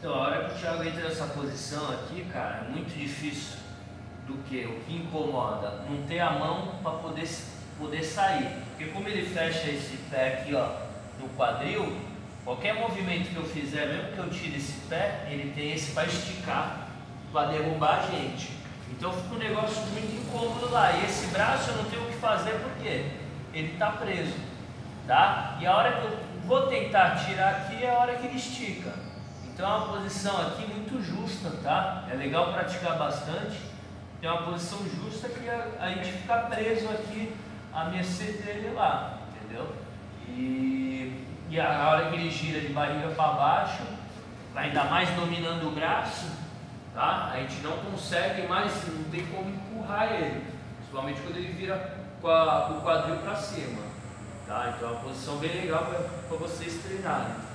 Então, a hora que o Thiago entra nessa posição aqui, cara, é muito difícil do que? O que incomoda? Não ter a mão para poder, poder sair. Porque como ele fecha esse pé aqui, ó, no quadril, qualquer movimento que eu fizer, mesmo que eu tire esse pé, ele tem esse para esticar, para derrubar a gente. Então fica um negócio muito incômodo lá. E esse braço eu não tenho o que fazer porque ele está preso. Tá? E a hora que eu vou tentar tirar aqui é a hora que ele estica. Então é uma posição aqui muito justa, tá? É legal praticar bastante. Tem uma posição justa que a, a gente fica preso aqui a mercê dele lá, entendeu? E, e a hora que ele gira de barriga para baixo, ainda mais dominando o braço, tá? A gente não consegue mais, não tem como empurrar ele, principalmente quando ele vira a, o quadril para cima, tá? Então é uma posição bem legal para vocês treinarem.